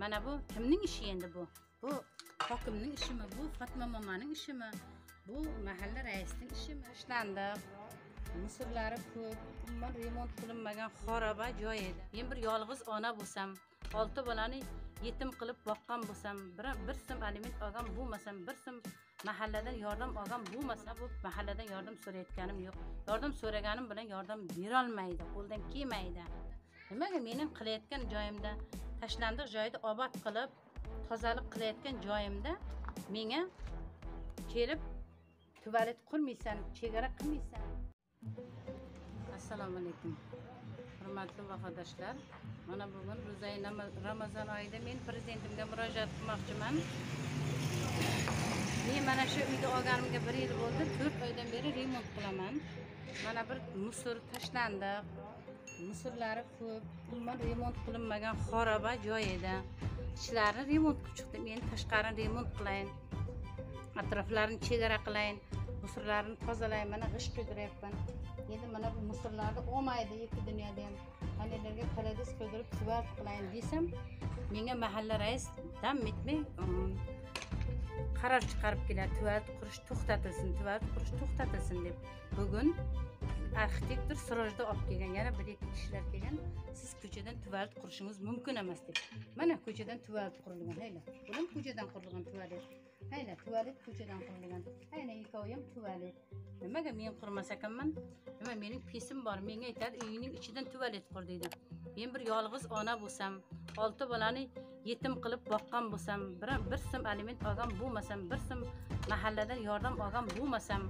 mana bu kimning ishi endi bu? Bu hokimning ishimi bu fatma momaning ishimi bu mahalla raisining ishimi? Ishlandi musorlari ko'p umuman remont qilinmagan xaroba joy edi. Men bir yolg'iz ona bo'lsam olti bolani yetim qilib boqqan bo'lsam bir bir so'm aliment olgan bo'lmasam bir so'm mahalladan yordam olgan bo'lmasa bu mahalladan yordam so'rayotganim yo'q. Yordam so'raganim bilan yordam berolmaydi qo'ldan kelmaydi. Nimaga mening qilayotgan joyimda tashlandiq joyni obod qilib tozalik qilayotgan joyimda menga kelib tualet qurmaysan chegara qilmaysan. Assalomu alaykum hurmatli vafodoshlar mana bugun ro'zai ramazon oyida men prezidentimga murojaat qilmoqchiman. Men mana shu uyni olganimga bir yil bo'ldi to'rt oydan beri remont qilaman. Mana bir musor tashlandi. Musorlari ko'p umuman remont qilinmagan xaroba joy edi. Ichlarini remont qilib chiqdim endi tashqarini remont qilayin atroflarini chegara qilayin musorlarni tozalayin mana g'isht quydiryapman endi mana bu musorlarni olmaydi ikki dunyoda ham. Analarga kolodez quydirib tuvat qilayin desam menga mahalla rais dam etmay um, qaror chiqarib keladi. Tuvalet qurish to'xtatilsin tuvalet qurish to'xtatilsin deb. Bugun arxitektor sirojda olib kelgan. Yana bir ikki kishilar kelgan. Siz ko'chadan tualet qurishingiz mumkin emas deb. Mana ko'chadan tualet qurilgan. Hayla bu ham ko'chadan qurilgan tualet hayla tualet ko'chadan qurilgan. Hayla ikkovi ham tualet nimaga men qurmas ekanman? Nima mening pesim bor menga aytadi uyingning ichidan tualet qur deydi. Men bir yolg'iz ona bo'lsam olti bolani yetim qilib boqqan bo'lsam bir bir so'm aliment olgan bo'lmasam bir so'm mahalladan yordam olgan bo'lmasam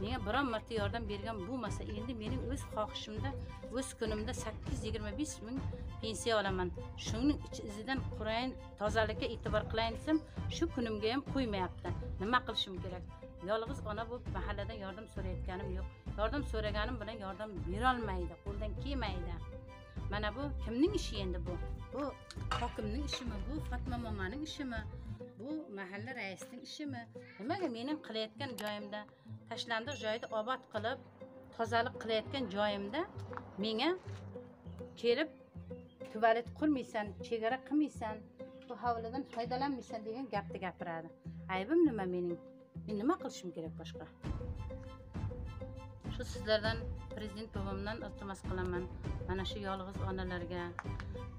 menga biron marta yordam bergan bo'lmasa endi mening o'z xohishimda o'z kunimda sakkiz yuz yigirma besh ming pensiya olaman. Shuning izidan qurayin tozalikka e'tibor qilayin desam shu kunimga ham qo'ymayapti. Nima qilishim kerak? Yolg'iz ona bo'lib mahalladan yordam so'rayotganim yo'q. Yordam so'raganim bilan yordam berolmaydi qo'ldan kelmaydi. Mana bu kimning ishi endi bu? Bu hokimning ishimi bu fatma momaning ishimi bu mahalla raisining ishimi? Nimaga mening qilayotgan joyimda tashlandiq joyni obod qilib tozalik qilayotgan joyimda menga kelib tuvalet qurmaysan chegara qilmaysan bu hovlidan foydalanmaysan degan gapni gapiradi. Aybim nima mening? Men nima qilishim kerak boshqa? Shu sizlardan prezident bobomdan iltimos qilaman. Mana shu yolg'iz onalarga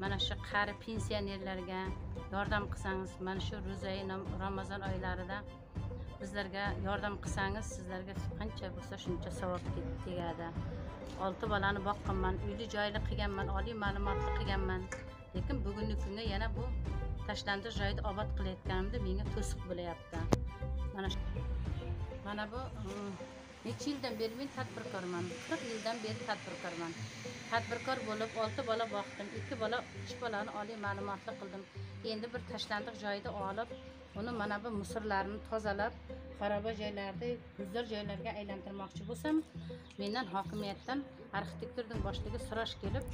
mana shu qari pensionerlarga yordam qilsangiz mana shu ro'zai ramazon oylarida bizlarga yordam qilsangiz sizlarga qancha bo'lsa shuncha savob tegadi. Olti bolani boqqanman uyli joyli qilganman oliy ma'lumotli qilganman. Lekin bugungi kunga yana bu tashlandiq joyni obod qilayotganimda menga to'siq bo'lyapti. Mana shu mana bu mm, uch yildan beri men tadbirkorman. Qirq yildan beri tadbirkorman. Tadbirkor bo'lib olti bola boqdim. Ikki bola uch bolani oliy ma'lumotli qildim. Endi bir tashlandiq joyda olib uni mana bu musorlarini tozalab xaroba joylarni gulzor joylarga aylantirmoqchi bo'lsam mendan hokimiyatdan arxitektorning boshlig'i so'rash kelib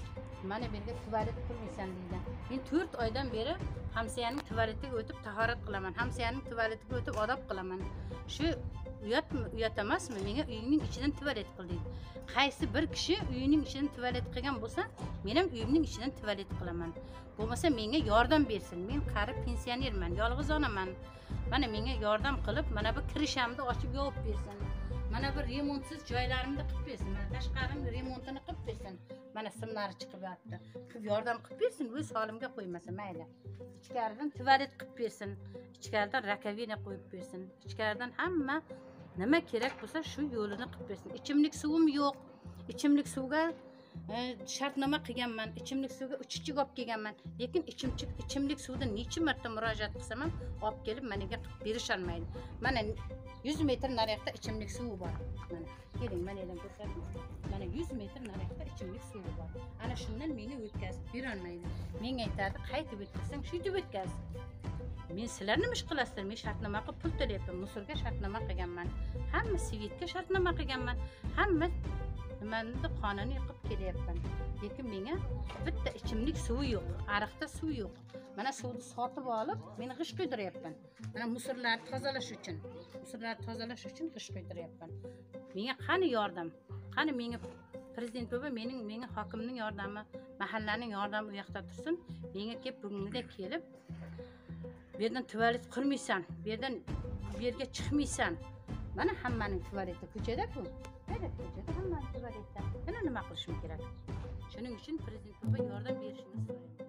mana bu yerga tuvalet qurmaysan deydi. Men to'rt oydan beri hamsiyaning tuvaletiga o'tib tahorat qilaman. Hamsiyaning tuvaletiga o'tib odob qilaman. Shu uyatmi uyat emasmi menga uyingning ichidan tuvalet qil deydi. Qaysi bir kishi uyining ichidan tuvalet qilgan bo'lsa men ham uyimning ichidan tuvalet qilaman. Bo'lmasa menga yordam bersin. Men qari pensionerman yolg'iz onaman. Mana menga yordam qilib mana bu kirishamni ochib yopib bersin. Mana bir remontsiz joylarimni qilib bersin. Mana tashqarimni remontini qilib bersin. Mana simlari chiqib yotibdi qilib yordam qilib bersin o'z holimga qo'ymasa mayli. Ichkaridan tuvalet qilib bersin. Ichkaridan rakovina qo'yib bersin. Ichkaridan hamma nima kerak bo'lsa shu yo'lini qilib bersin. Ichimlik suvim yo'q. Ichimlik suvga e, shartnoma qilganman? Ichimlik suvga uchichik olib kelganman. Lekin ichimchik ichimlik suvni necha marta murojaat qilsam ham olib kelib managa qilib berisholmaydi mana yuz metr nariyoqda ichimlik suvi bor. Mana keling mana ko'rsating mana yuz metr nariyoqda ichimlik suvi bor. Ana shundan menga o'tkazib berolmaydi. Menga aytadi qaytib o'tkazsang shuytib o'tkaz men sizlar nima ish qilasizlar men shartnoma qilib pul to'layapman musorga shartnoma qilganman. Hamma svetga shartnoma qilganman. Hamma nimanidir qonini yiqib kelyapman lekin menga bitta ichimlik suvi yo'q ariqda suv yo'q. Mana suvni sotib olib men g'isht quydiryapman. Mana musorlarni tozalash uchun musorlarni tozalash uchun g'isht quydiryapman. Menga qani yordam? Qani menga prezident bova mening menga hokimning yordami mahallaning yordami u yoqda tursin. Menga kelib bugungidek kelib bu yerdan tualet qurmaysan bu yerdan bu yerga chiqmaysan. Mana hammaning tualeti ko'chada-ku mana ko'chada hammani tualeti yana nima qilishim kerak? Shuning uchun prezidentga yordam berishini so'rayman.